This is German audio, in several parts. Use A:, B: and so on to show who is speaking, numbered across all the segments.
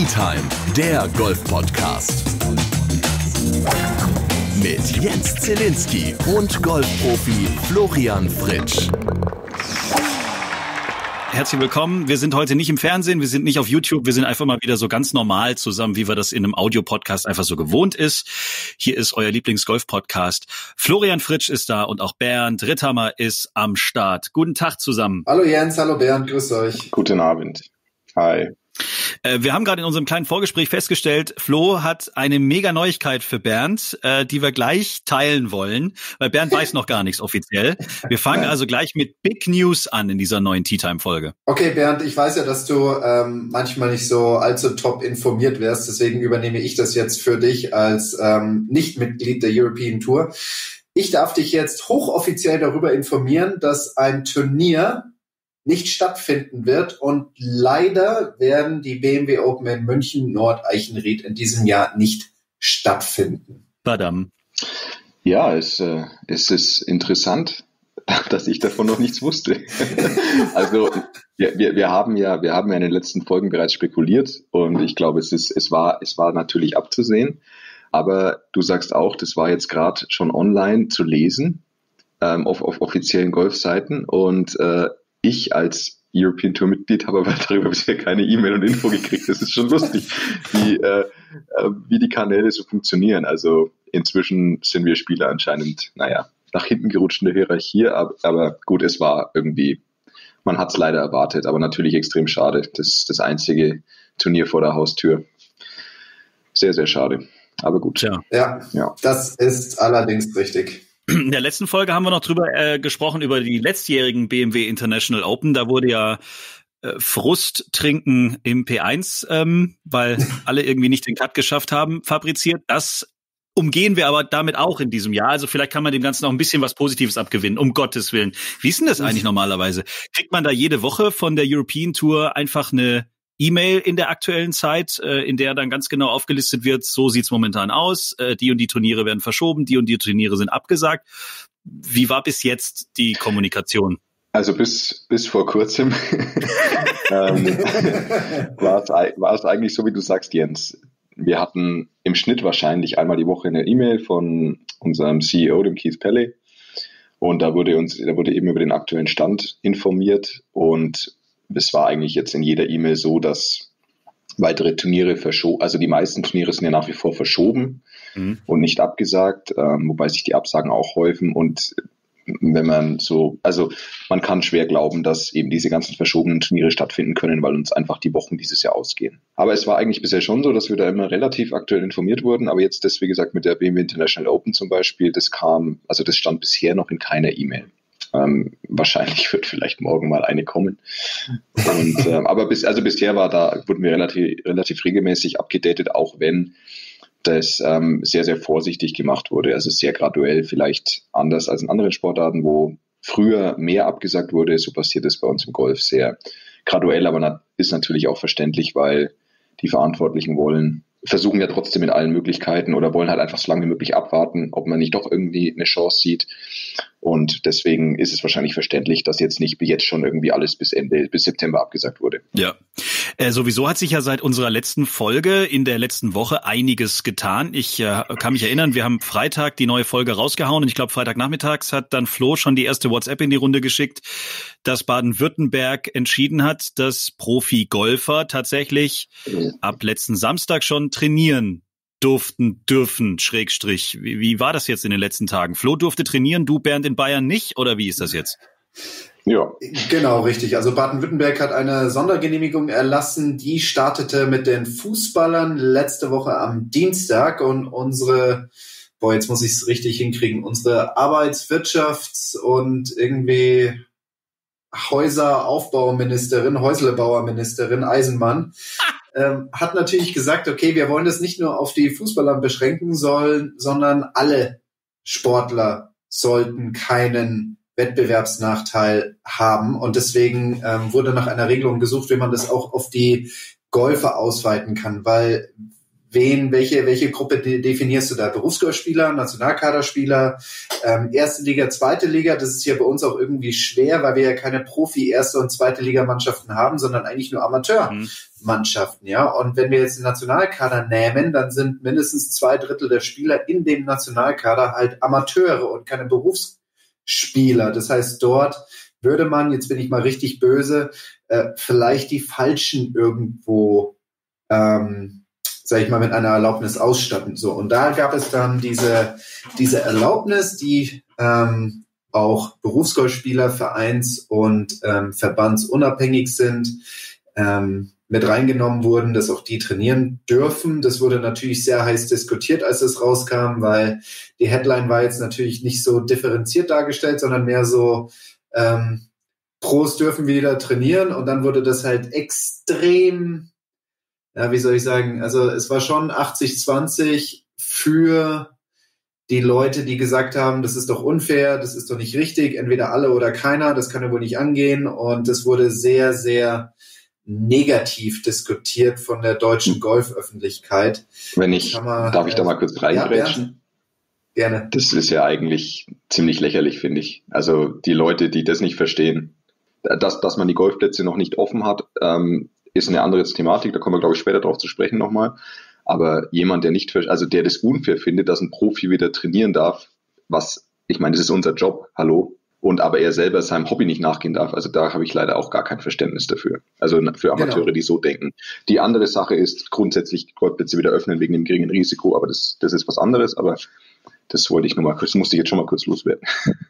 A: Tea Time, der Golf-Podcast. Mit Jens Zielinski und Golfprofi Florian Fritsch.
B: Herzlich willkommen. Wir sind heute nicht im Fernsehen, wir sind nicht auf YouTube, wir sind einfach mal wieder so ganz normal zusammen, wie wir das in einem Audiopodcast einfach so gewohnt ist. Hier ist euer Lieblingsgolf-Podcast. Florian Fritsch ist da und auch Bernd Ritthammer ist am Start. Guten Tag zusammen.
C: Hallo Jens, hallo Bernd, grüß euch.
D: Guten Abend. Hi.
B: Äh, wir haben gerade in unserem kleinen Vorgespräch festgestellt, Flo hat eine mega Neuigkeit für Bernd, äh, die wir gleich teilen wollen, weil Bernd weiß noch gar nichts offiziell. Wir fangen also gleich mit Big News an in dieser neuen Tea Time Folge.
C: Okay, Bernd, ich weiß ja, dass du ähm, manchmal nicht so allzu top informiert wärst, deswegen übernehme ich das jetzt für dich als ähm, Nicht-Mitglied der European Tour. Ich darf dich jetzt hochoffiziell darüber informieren, dass ein Turnier nicht stattfinden wird. Und leider werden die BMW Open in München Nordeichenried in diesem Jahr nicht stattfinden.
B: Badam.
D: Ja, es, äh, es ist interessant, dass ich davon noch nichts wusste. also wir, wir, wir haben ja, wir haben ja in den letzten Folgen bereits spekuliert und ich glaube, es ist, es war, es war natürlich abzusehen. Aber du sagst auch, das war jetzt gerade schon online zu lesen ähm, auf, auf offiziellen Golfseiten und äh, ich als European Tour Mitglied habe aber darüber bisher keine E-Mail und Info gekriegt. Das ist schon lustig, wie, äh, äh, wie die Kanäle so funktionieren. Also inzwischen sind wir Spieler anscheinend, naja, nach hinten gerutscht in der Hierarchie, aber, aber gut, es war irgendwie, man hat es leider erwartet, aber natürlich extrem schade. Das ist das einzige Turnier vor der Haustür. Sehr, sehr schade. Aber gut.
C: Ja, ja, ja. das ist allerdings richtig.
B: In der letzten Folge haben wir noch drüber äh, gesprochen, über die letztjährigen BMW International Open. Da wurde ja äh, Frust trinken im P1, ähm, weil alle irgendwie nicht den Cut geschafft haben, fabriziert. Das umgehen wir aber damit auch in diesem Jahr. Also vielleicht kann man dem Ganzen noch ein bisschen was Positives abgewinnen, um Gottes Willen. Wie ist denn das eigentlich normalerweise? Kriegt man da jede Woche von der European Tour einfach eine E-Mail in der aktuellen Zeit, äh, in der dann ganz genau aufgelistet wird, so sieht's momentan aus, äh, die und die Turniere werden verschoben, die und die Turniere sind abgesagt. Wie war bis jetzt die Kommunikation?
D: Also bis, bis vor kurzem ähm, war, es, war es eigentlich so, wie du sagst, Jens. Wir hatten im Schnitt wahrscheinlich einmal die Woche eine E-Mail von unserem CEO, dem Keith Pelley. Und da wurde uns, da wurde eben über den aktuellen Stand informiert und es war eigentlich jetzt in jeder E-Mail so, dass weitere Turniere verschoben, also die meisten Turniere sind ja nach wie vor verschoben mhm. und nicht abgesagt, ähm, wobei sich die Absagen auch häufen und wenn man so, also man kann schwer glauben, dass eben diese ganzen verschobenen Turniere stattfinden können, weil uns einfach die Wochen dieses Jahr ausgehen. Aber es war eigentlich bisher schon so, dass wir da immer relativ aktuell informiert wurden. Aber jetzt das, wie gesagt, mit der BMW International Open zum Beispiel, das kam, also das stand bisher noch in keiner E-Mail. Ähm, wahrscheinlich wird vielleicht morgen mal eine kommen. Und, ähm, aber bis, also bisher war da, wurden wir relativ, relativ regelmäßig abgedatet, auch wenn das ähm, sehr, sehr vorsichtig gemacht wurde. Also sehr graduell, vielleicht anders als in anderen Sportarten, wo früher mehr abgesagt wurde. So passiert es bei uns im Golf sehr graduell, aber ist natürlich auch verständlich, weil die Verantwortlichen wollen versuchen ja trotzdem mit allen Möglichkeiten oder wollen halt einfach so lange wie möglich abwarten, ob man nicht doch irgendwie eine Chance sieht. Und deswegen ist es wahrscheinlich verständlich, dass jetzt nicht jetzt schon irgendwie alles bis Ende, bis September abgesagt wurde.
B: Ja. Äh, sowieso hat sich ja seit unserer letzten Folge in der letzten Woche einiges getan. Ich äh, kann mich erinnern, wir haben Freitag die neue Folge rausgehauen und ich glaube Freitagnachmittags hat dann Flo schon die erste WhatsApp in die Runde geschickt, dass Baden-Württemberg entschieden hat, dass Profi-Golfer tatsächlich ab letzten Samstag schon trainieren durften, dürfen, Schrägstrich. Wie, wie war das jetzt in den letzten Tagen? Flo durfte trainieren, du Bernd in Bayern nicht oder wie ist das jetzt?
C: Ja. Genau, richtig. Also Baden-Württemberg hat eine Sondergenehmigung erlassen, die startete mit den Fußballern letzte Woche am Dienstag und unsere, boah, jetzt muss ich es richtig hinkriegen, unsere Arbeitswirtschafts- und irgendwie Häuseraufbauministerin, Häuslebauerministerin Eisenmann ähm, hat natürlich gesagt, okay, wir wollen das nicht nur auf die Fußballer beschränken sollen, sondern alle Sportler sollten keinen Wettbewerbsnachteil haben. Und deswegen ähm, wurde nach einer Regelung gesucht, wie man das auch auf die Golfer ausweiten kann, weil wen, welche, welche Gruppe de definierst du da? Berufsgolfspieler, Nationalkaderspieler, ähm, erste Liga, zweite Liga. Das ist ja bei uns auch irgendwie schwer, weil wir ja keine Profi erste und zweite Liga Mannschaften haben, sondern eigentlich nur Amateurmannschaften, ja. Und wenn wir jetzt den Nationalkader nehmen, dann sind mindestens zwei Drittel der Spieler in dem Nationalkader halt Amateure und keine Berufsspieler. Das heißt, dort würde man, jetzt bin ich mal richtig böse, äh, vielleicht die Falschen irgendwo ähm, sage ich mal, mit einer Erlaubnis ausstatten. So und da gab es dann diese diese Erlaubnis, die ähm, auch Berufsgolfspieler, Vereins- und ähm, Verbandsunabhängig sind, ähm, mit reingenommen wurden, dass auch die trainieren dürfen. Das wurde natürlich sehr heiß diskutiert, als es rauskam, weil die Headline war jetzt natürlich nicht so differenziert dargestellt, sondern mehr so ähm, Pros dürfen wieder trainieren und dann wurde das halt extrem ja, wie soll ich sagen, also es war schon 80-20 für die Leute, die gesagt haben, das ist doch unfair, das ist doch nicht richtig, entweder alle oder keiner, das kann ja wohl nicht angehen. Und es wurde sehr, sehr negativ diskutiert von der deutschen hm. Golföffentlichkeit.
D: Wenn ich, man, darf ich da mal kurz reingrätschen?
C: Ja, gerne.
D: Das ist ja eigentlich ziemlich lächerlich, finde ich. Also die Leute, die das nicht verstehen, dass, dass man die Golfplätze noch nicht offen hat, ähm, ist eine andere Thematik, da kommen wir, glaube ich, später darauf zu sprechen nochmal. Aber jemand, der nicht, also der das unfair findet, dass ein Profi wieder trainieren darf, was, ich meine, das ist unser Job, hallo, und aber er selber seinem Hobby nicht nachgehen darf. Also da habe ich leider auch gar kein Verständnis dafür. Also für Amateure, genau. die so denken. Die andere Sache ist grundsätzlich Golfplätze wieder öffnen wegen dem geringen Risiko, aber das, das ist was anderes. Aber das wollte ich nur mal kurz, musste ich jetzt schon mal kurz loswerden.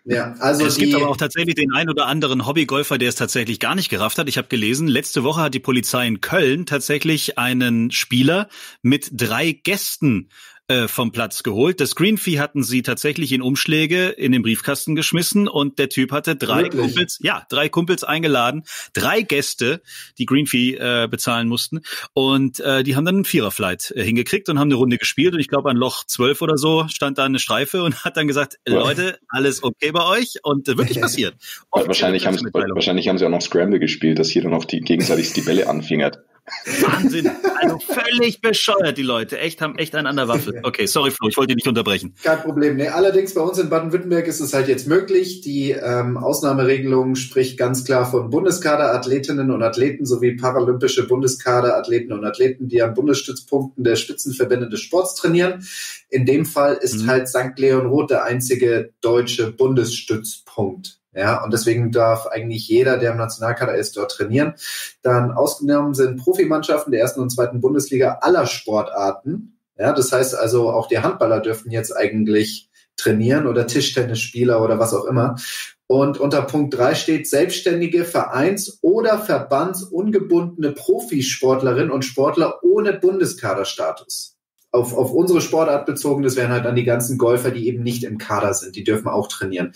B: Ja, also es gibt aber auch tatsächlich den einen oder anderen Hobbygolfer, der es tatsächlich gar nicht gerafft hat. Ich habe gelesen, letzte Woche hat die Polizei in Köln tatsächlich einen Spieler mit drei Gästen äh, vom Platz geholt. Das Green Fee hatten sie tatsächlich in Umschläge in den Briefkasten geschmissen und der Typ hatte drei Wirklich? Kumpels, ja, drei Kumpels eingeladen, drei Gäste, die Green Fee äh, bezahlen mussten und äh, die haben dann einen Viererflight äh, hingekriegt und haben eine Runde gespielt und ich glaube an Loch 12 oder so stand da eine Streife und hat dann gesagt. Leute, alles okay bei euch und äh, wirklich passiert.
D: wahrscheinlich haben, sie, wahrscheinlich haben sie auch noch Scramble gespielt, dass hier dann noch die gegenseitig die Bälle anfingert.
B: Wahnsinn. Also völlig bescheuert, die Leute. Echt, haben echt einen an der Waffe. Okay, sorry, Flo, ich wollte dich nicht unterbrechen.
C: Kein Problem. Nee, allerdings bei uns in Baden-Württemberg ist es halt jetzt möglich. Die ähm, Ausnahmeregelung spricht ganz klar von Bundeskaderathletinnen und Athleten sowie paralympische Bundeskaderathleten und Athleten, die an Bundesstützpunkten der Spitzenverbände des Sports trainieren. In dem Fall ist mhm. halt St. Leon Roth der einzige deutsche Bundesstützpunkt. Ja, und deswegen darf eigentlich jeder, der im Nationalkader ist, dort trainieren. Dann ausgenommen sind Profimannschaften der ersten und zweiten Bundesliga aller Sportarten. Ja, das heißt also, auch die Handballer dürften jetzt eigentlich trainieren oder Tischtennisspieler oder was auch immer. Und unter Punkt drei steht selbstständige Vereins- oder Verbandsungebundene Profisportlerinnen und Sportler ohne Bundeskaderstatus auf, auf unsere Sportart bezogen, das wären halt dann die ganzen Golfer, die eben nicht im Kader sind, die dürfen auch trainieren.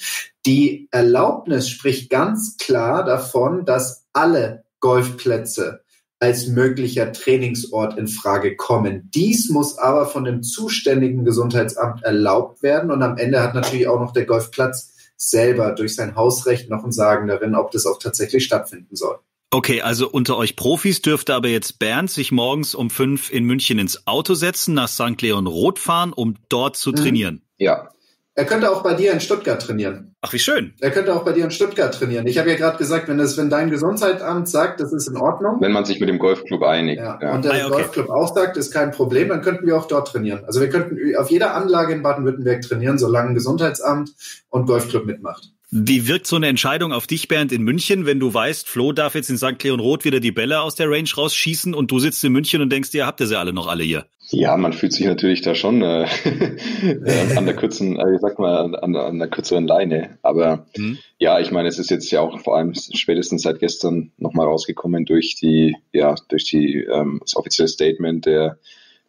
C: Die Erlaubnis spricht ganz klar davon, dass alle Golfplätze als möglicher Trainingsort in Frage kommen. Dies muss aber von dem zuständigen Gesundheitsamt erlaubt werden und am Ende hat natürlich auch noch der Golfplatz selber durch sein Hausrecht noch ein Sagen darin, ob das auch tatsächlich stattfinden soll.
B: Okay, also unter euch Profis dürfte aber jetzt Bernd sich morgens um fünf in München ins Auto setzen, nach St. Leon Roth fahren, um dort zu mhm. trainieren.
C: Ja. Er könnte auch bei dir in Stuttgart trainieren.
B: Ach, wie schön.
C: Er könnte auch bei dir in Stuttgart trainieren. Ich habe ja gerade gesagt, wenn das, wenn dein Gesundheitsamt sagt, das ist in Ordnung.
D: Wenn man sich mit dem Golfclub einigt.
C: Ja. ja. Und der ah, okay. Golfclub auch sagt, ist kein Problem, dann könnten wir auch dort trainieren. Also wir könnten auf jeder Anlage in Baden-Württemberg trainieren, solange Gesundheitsamt und Golfclub mitmacht.
B: Wie wirkt so eine Entscheidung auf dich, Bernd, in München, wenn du weißt, Flo darf jetzt in St. Leon Roth wieder die Bälle aus der Range rausschießen und du sitzt in München und denkst dir, habt ihr sie alle noch alle hier?
D: Ja, man fühlt sich natürlich da schon äh, an der kurzen, äh, ich sag mal, an, an der kürzeren Leine. Aber mhm. ja, ich meine, es ist jetzt ja auch vor allem spätestens seit gestern nochmal rausgekommen durch die, ja, durch die ähm, das offizielle Statement der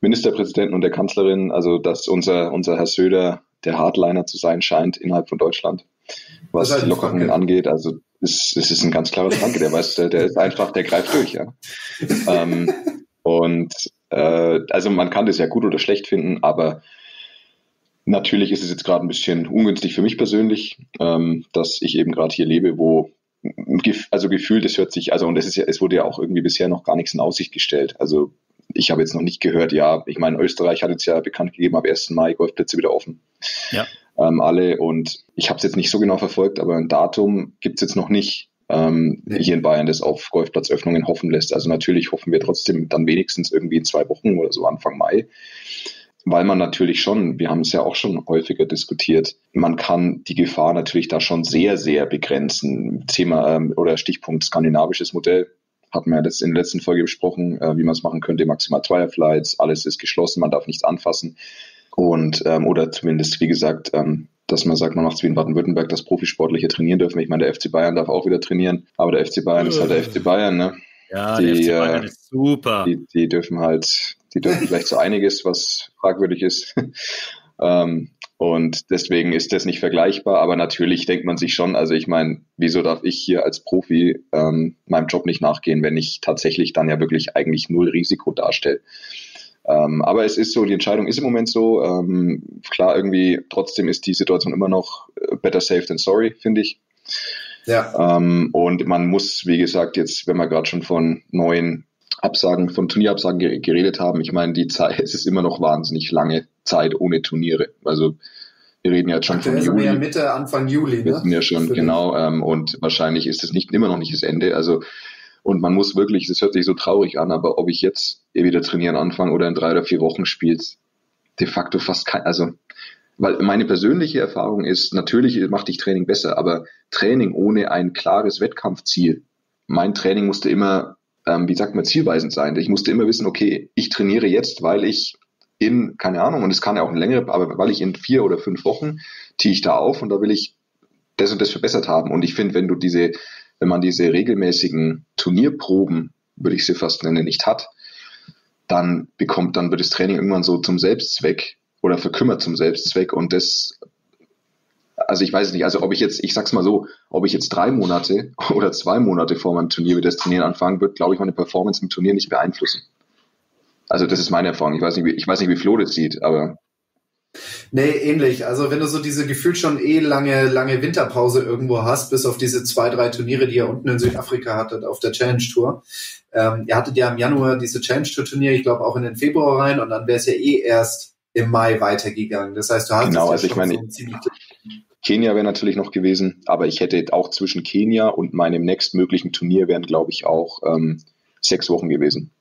D: Ministerpräsidenten und der Kanzlerin, also dass unser, unser Herr Söder der Hardliner zu sein scheint innerhalb von Deutschland was die Lockerungen angeht. Also es, es ist ein ganz klares Franke, der weiß, der, der ist einfach, der greift durch, ja. ähm, und äh, also man kann das ja gut oder schlecht finden, aber natürlich ist es jetzt gerade ein bisschen ungünstig für mich persönlich, ähm, dass ich eben gerade hier lebe, wo also gefühlt, es hört sich, also und es ist ja, es wurde ja auch irgendwie bisher noch gar nichts in Aussicht gestellt. Also ich habe jetzt noch nicht gehört, ja, ich meine, Österreich hat jetzt ja bekannt gegeben, ab 1. Mai Golfplätze wieder offen. Ja. Ähm, alle und ich habe es jetzt nicht so genau verfolgt, aber ein Datum gibt es jetzt noch nicht ähm, hier in Bayern, das auf Golfplatzöffnungen hoffen lässt. Also natürlich hoffen wir trotzdem dann wenigstens irgendwie in zwei Wochen oder so Anfang Mai weil man natürlich schon, wir haben es ja auch schon häufiger diskutiert, man kann die Gefahr natürlich da schon sehr, sehr begrenzen. Thema ähm, oder Stichpunkt skandinavisches Modell hatten wir ja das in der letzten Folge besprochen, äh, wie man es machen könnte, maximal Zweierflights, alles ist geschlossen, man darf nichts anfassen. Und ähm, oder zumindest, wie gesagt, ähm, dass man sagt, man macht es wie in Baden-Württemberg, dass Profisportliche trainieren dürfen. Ich meine, der FC Bayern darf auch wieder trainieren, aber der FC Bayern ist halt der FC Bayern, ne?
B: Ja, die, der FC Bayern äh, ist super.
D: Die, die dürfen halt die dürfen vielleicht so einiges, was fragwürdig ist. ähm, und deswegen ist das nicht vergleichbar. Aber natürlich denkt man sich schon, also ich meine, wieso darf ich hier als Profi ähm, meinem Job nicht nachgehen, wenn ich tatsächlich dann ja wirklich eigentlich null Risiko darstelle? Ähm, aber es ist so, die Entscheidung ist im Moment so. Ähm, klar, irgendwie trotzdem ist die Situation immer noch äh, better safe than sorry, finde ich. Ja. Ähm, und man muss, wie gesagt, jetzt, wenn wir gerade schon von neuen Absagen, von Turnierabsagen geredet haben, ich meine, die Zeit, es ist immer noch wahnsinnig lange Zeit ohne Turniere. Also wir reden jetzt schon Aktuell von Juli. Ja
C: Mitte, Anfang Juli.
D: Ne? Wir sind ja schon, genau. Ähm, und wahrscheinlich ist es nicht immer noch nicht das Ende. Also und man muss wirklich, das hört sich so traurig an, aber ob ich jetzt wieder trainieren anfange oder in drei oder vier Wochen spielt, de facto fast kein, also weil meine persönliche Erfahrung ist, natürlich macht dich Training besser, aber Training ohne ein klares Wettkampfziel, mein Training musste immer ähm, wie sagt man, zielweisend sein. Ich musste immer wissen, okay, ich trainiere jetzt, weil ich in, keine Ahnung, und es kann ja auch eine längere, aber weil ich in vier oder fünf Wochen ziehe ich da auf und da will ich das und das verbessert haben. Und ich finde, wenn du diese, wenn man diese regelmäßigen Turnierproben, würde ich sie fast nennen, nicht hat, dann bekommt, dann wird das Training irgendwann so zum Selbstzweck oder verkümmert zum Selbstzweck und das also ich weiß nicht, also ob ich jetzt, ich sag's mal so, ob ich jetzt drei Monate oder zwei Monate vor meinem Turnier wieder das Trainieren anfangen, wird, glaube ich, meine Performance im Turnier nicht beeinflussen. Also das ist meine Erfahrung. Ich weiß nicht, wie, ich weiß nicht, wie Flo das sieht, aber.
C: Nee, ähnlich. Also wenn du so diese gefühlt schon eh lange, lange Winterpause irgendwo hast, bis auf diese zwei, drei Turniere, die ihr unten in Südafrika hattet auf der Challenge Tour. Ähm, ihr hattet ja im Januar diese Challenge Tour Turnier, ich glaube auch in den Februar rein und dann wäre es ja eh erst im Mai weitergegangen. Das heißt, du hast
D: genau, also ich meine, so Kenia wäre natürlich noch gewesen, aber ich hätte auch zwischen Kenia und meinem nächstmöglichen Turnier wären, glaube ich, auch ähm, sechs Wochen gewesen.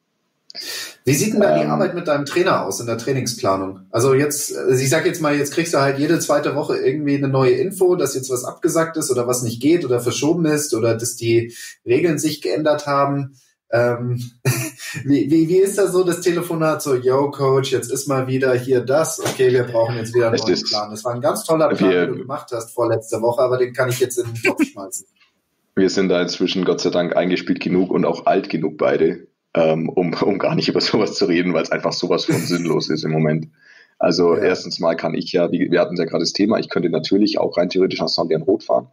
C: Wie sieht denn da die ähm, Arbeit mit deinem Trainer aus in der Trainingsplanung? Also jetzt, also ich sag jetzt mal, jetzt kriegst du halt jede zweite Woche irgendwie eine neue Info, dass jetzt was abgesagt ist oder was nicht geht oder verschoben ist oder dass die Regeln sich geändert haben. Ähm, wie, wie, wie ist da so das Telefonat so, yo Coach, jetzt ist mal wieder hier das, okay, wir brauchen jetzt wieder einen neuen Plan. Das war ein ganz toller Plan, wir, den du gemacht hast vorletzte Woche, aber den kann ich jetzt in den Kopf schmeißen.
D: Wir sind da inzwischen Gott sei Dank eingespielt genug und auch alt genug beide, ähm, um, um gar nicht über sowas zu reden, weil es einfach sowas von sinnlos ist im Moment. Also ja. erstens mal kann ich ja, wir hatten ja gerade das Thema, ich könnte natürlich auch rein theoretisch nach Sandian Rot fahren.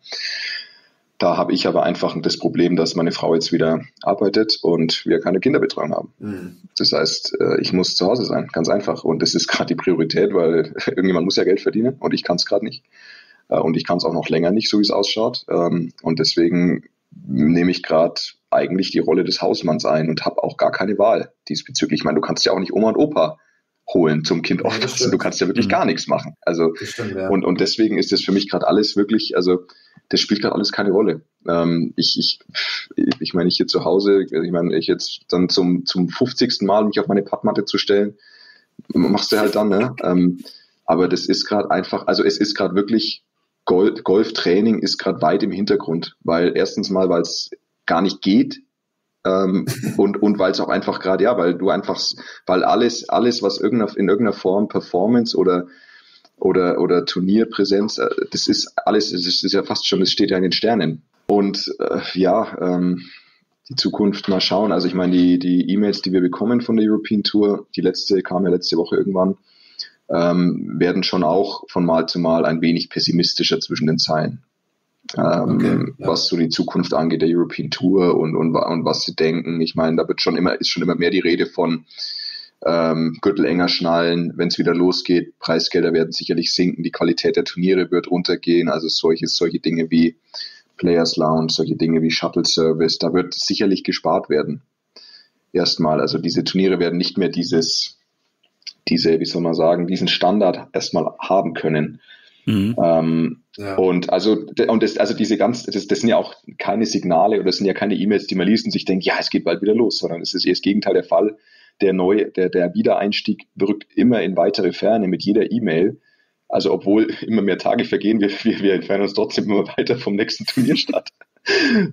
D: Da habe ich aber einfach das Problem, dass meine Frau jetzt wieder arbeitet und wir keine Kinderbetreuung haben. Mhm. Das heißt, äh, ich muss zu Hause sein, ganz einfach. Und das ist gerade die Priorität, weil irgendjemand muss ja Geld verdienen und ich kann es gerade nicht. Äh, und ich kann es auch noch länger nicht, so wie es ausschaut. Ähm, und deswegen nehme ich gerade eigentlich die Rolle des Hausmanns ein und habe auch gar keine Wahl diesbezüglich. Ich meine, du kannst ja auch nicht Oma und Opa holen zum Kind aufpassen. Ja, du kannst ja wirklich mhm. gar nichts machen. Also stimmt, ja. und, und deswegen ist das für mich gerade alles wirklich, also das spielt gerade alles keine Rolle. Ähm, ich, ich, ich meine, ich hier zu Hause, ich meine, ich jetzt dann zum, zum 50. Mal mich auf meine Pappmatte zu stellen, machst du halt dann, ne? Ähm, aber das ist gerade einfach, also es ist gerade wirklich, Golf, Golftraining ist gerade weit im Hintergrund, weil erstens mal, weil es gar nicht geht, ähm, und und weil es auch einfach gerade, ja, weil du einfach, weil alles, alles, was irgendeiner, in irgendeiner Form Performance oder oder, oder Turnierpräsenz, äh, das ist alles, das ist ja fast schon, es steht ja in den Sternen. Und äh, ja, ähm, die Zukunft mal schauen. Also ich meine, die, die E-Mails, die wir bekommen von der European Tour, die letzte kam ja letzte Woche irgendwann, ähm, werden schon auch von Mal zu Mal ein wenig pessimistischer zwischen den Zeilen. Ähm, okay, ja. was so die Zukunft angeht der European Tour und, und, und was sie denken. Ich meine, da wird schon immer, ist schon immer mehr die Rede von ähm, Gürtel enger schnallen, wenn es wieder losgeht. Preisgelder werden sicherlich sinken, die Qualität der Turniere wird runtergehen. Also solche, solche Dinge wie Players Lounge, solche Dinge wie Shuttle Service, da wird sicherlich gespart werden. erstmal. Also diese Turniere werden nicht mehr dieses, diese, wie soll man sagen, diesen Standard erstmal haben können. Mhm. Ähm, ja. Und also und das, also diese ganz, das, das sind ja auch keine Signale oder das sind ja keine E-Mails, die man liest und sich denkt, ja, es geht bald wieder los, sondern es ist eher das Gegenteil der Fall. Der neue, der, der Wiedereinstieg rückt immer in weitere Ferne mit jeder E-Mail. Also obwohl immer mehr Tage vergehen, wir, wir, wir entfernen uns trotzdem immer weiter vom nächsten Turnierstart.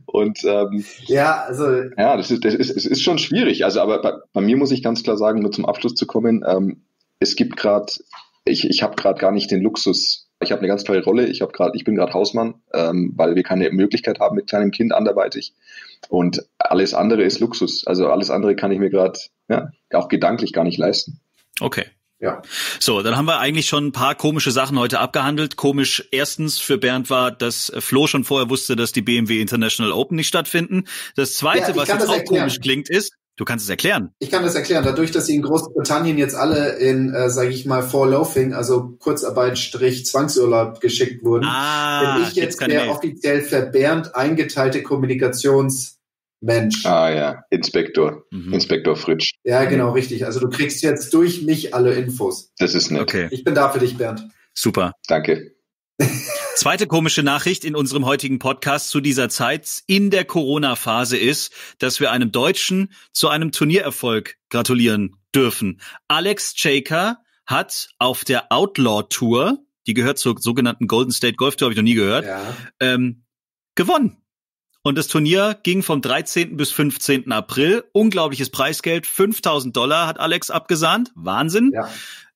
D: Und ähm,
C: ja, also
D: ja, das ist, das ist, es ist schon schwierig. Also, aber bei, bei mir muss ich ganz klar sagen, nur zum Abschluss zu kommen, ähm, es gibt gerade, ich, ich habe gerade gar nicht den Luxus. Ich habe eine ganz tolle Rolle. Ich habe gerade, ich bin gerade Hausmann, ähm, weil wir keine Möglichkeit haben mit kleinem Kind anderweitig. Und alles andere ist Luxus. Also alles andere kann ich mir gerade ja, auch gedanklich gar nicht leisten.
B: Okay. Ja. So, dann haben wir eigentlich schon ein paar komische Sachen heute abgehandelt. Komisch erstens für Bernd war, dass Flo schon vorher wusste, dass die BMW International Open nicht stattfinden. Das zweite, ja, was jetzt auch erklären. komisch klingt, ist, du kannst es erklären.
C: Ich kann das erklären. Dadurch, dass sie in Großbritannien jetzt alle in, äh, sage ich mal, Vorlaufing, also Kurzarbeit Strich Zwangsurlaub geschickt wurden,
B: ah,
C: bin ich jetzt, jetzt der offiziell für Bernd eingeteilte Kommunikations Mensch.
D: Ah ja, Inspektor, mhm. Inspektor Fritsch.
C: Ja, genau, richtig. Also du kriegst jetzt durch mich alle Infos.
D: Das ist nett.
B: Okay.
C: Ich bin da für dich, Bernd.
B: Super.
D: Danke.
B: Zweite komische Nachricht in unserem heutigen Podcast zu dieser Zeit in der Corona-Phase ist, dass wir einem Deutschen zu einem Turniererfolg gratulieren dürfen. Alex Chaker hat auf der Outlaw Tour, die gehört zur sogenannten Golden State Golf Tour, habe ich noch nie gehört, ja. ähm, gewonnen. Und das Turnier ging vom 13. bis 15. April. Unglaubliches Preisgeld. 5000 Dollar hat Alex abgesahnt. Wahnsinn. Ja.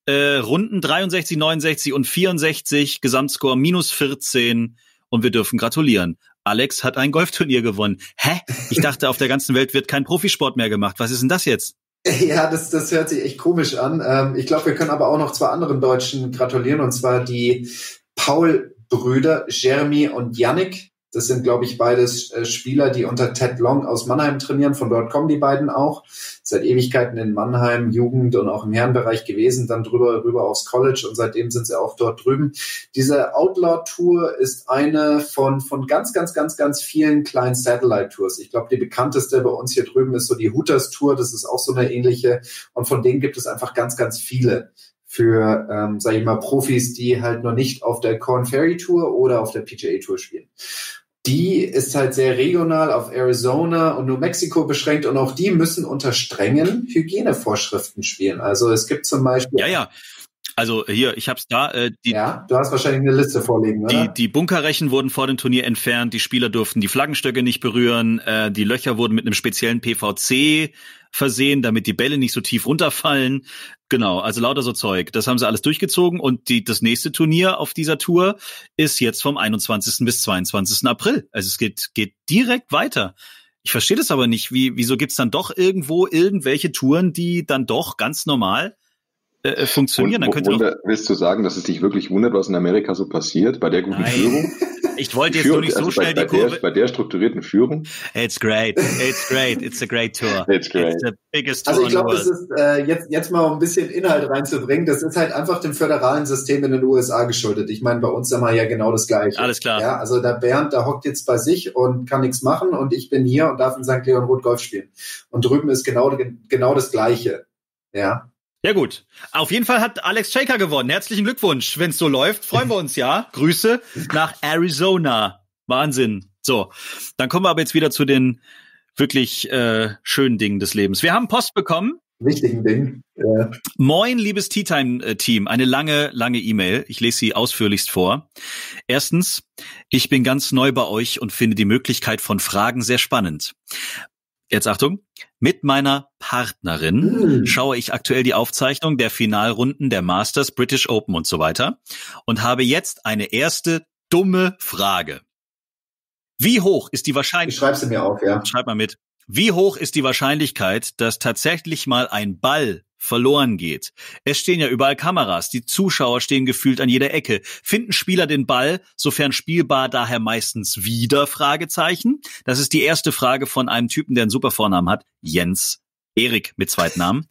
B: Äh, Runden 63, 69 und 64. Gesamtscore minus 14. Und wir dürfen gratulieren. Alex hat ein Golfturnier gewonnen. Hä? Ich dachte, auf der ganzen Welt wird kein Profisport mehr gemacht. Was ist denn das jetzt?
C: Ja, das, das hört sich echt komisch an. Ähm, ich glaube, wir können aber auch noch zwei anderen Deutschen gratulieren, und zwar die Paul-Brüder, Jeremy und Yannick. Das sind, glaube ich, beides äh, Spieler, die unter Ted Long aus Mannheim trainieren. Von dort kommen die beiden auch. Seit Ewigkeiten in Mannheim, Jugend und auch im Herrenbereich gewesen, dann drüber rüber aufs College und seitdem sind sie auch dort drüben. Diese Outlaw Tour ist eine von, von ganz, ganz, ganz, ganz vielen kleinen Satellite Tours. Ich glaube, die bekannteste bei uns hier drüben ist so die Hooters Tour. Das ist auch so eine ähnliche. Und von denen gibt es einfach ganz, ganz viele für, ähm, sage ich mal, Profis, die halt noch nicht auf der Corn Ferry Tour oder auf der PGA Tour spielen die ist halt sehr regional auf Arizona und New Mexico beschränkt und auch die müssen unter strengen Hygienevorschriften spielen. Also es gibt zum Beispiel.
B: Ja, ja. Also hier, ich hab's da. Äh,
C: die, ja, du hast wahrscheinlich eine Liste vorliegen,
B: oder? Die, die Bunkerrechen wurden vor dem Turnier entfernt, die Spieler durften die Flaggenstöcke nicht berühren, äh, die Löcher wurden mit einem speziellen PVC versehen, damit die Bälle nicht so tief runterfallen. Genau, also lauter so Zeug. Das haben sie alles durchgezogen und die, das nächste Turnier auf dieser Tour ist jetzt vom 21. bis 22. April. Also es geht, geht direkt weiter. Ich verstehe das aber nicht. Wie, wieso gibt's dann doch irgendwo irgendwelche Touren, die dann doch ganz normal äh, äh funktionieren?
D: Und, dann könnte wunder, willst du sagen, dass es dich wirklich wundert, was in Amerika so passiert bei der guten Nein. Führung?
B: Ich wollte jetzt Führung, nur nicht so also schnell
D: bei,
B: die Kurve.
D: Der, bei der strukturierten Führung.
B: It's great. It's great. It's a great tour.
D: It's great.
C: It's the biggest tour also ich glaube, es ist äh, jetzt jetzt mal um ein bisschen Inhalt reinzubringen. Das ist halt einfach dem föderalen System in den USA geschuldet. Ich meine, bei uns haben wir ja genau das Gleiche.
B: Alles klar.
C: Ja, also der Bernd, der hockt jetzt bei sich und kann nichts machen und ich bin hier und darf in St. Leon Roth Golf spielen. Und drüben ist genau genau das Gleiche. Ja.
B: Ja gut. Auf jeden Fall hat Alex Shaker gewonnen. Herzlichen Glückwunsch. Wenn es so läuft, freuen wir uns ja. Grüße nach Arizona. Wahnsinn. So, dann kommen wir aber jetzt wieder zu den wirklich äh, schönen Dingen des Lebens. Wir haben Post bekommen.
C: Wichtigen Dingen.
B: Ja. Moin, liebes Tea Time Team. Eine lange, lange E-Mail. Ich lese sie ausführlichst vor. Erstens, ich bin ganz neu bei euch und finde die Möglichkeit von Fragen sehr spannend. Jetzt Achtung. Mit meiner Partnerin mm. schaue ich aktuell die Aufzeichnung der Finalrunden der Masters, British Open und so weiter und habe jetzt eine erste dumme Frage. Wie hoch ist die Wahrscheinlichkeit?
C: Ich schreib sie mir auf, ja.
B: Schreib mal mit. Wie hoch ist die Wahrscheinlichkeit, dass tatsächlich mal ein Ball verloren geht. Es stehen ja überall Kameras, die Zuschauer stehen gefühlt an jeder Ecke. Finden Spieler den Ball, sofern spielbar, daher meistens wieder Fragezeichen? Das ist die erste Frage von einem Typen, der einen super Vornamen hat, Jens Erik mit Zweitnamen.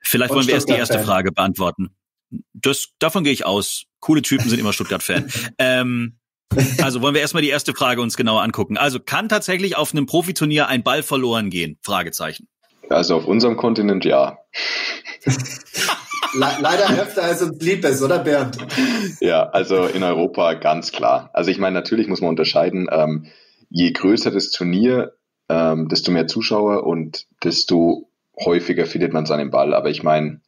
B: Vielleicht wollen wir erst die erste Frage beantworten. Das, davon gehe ich aus. Coole Typen sind immer Stuttgart-Fan. ähm, also wollen wir erstmal die erste Frage uns genauer angucken. Also kann tatsächlich auf einem Profiturnier ein Ball verloren gehen? Fragezeichen.
D: Also auf unserem Kontinent ja.
C: Le leider öfter als uns lieb ist, oder Bernd?
D: Ja, also in Europa ganz klar. Also ich meine, natürlich muss man unterscheiden, ähm, je größer das Turnier, ähm, desto mehr Zuschauer und desto häufiger findet man seinen Ball. Aber ich meine,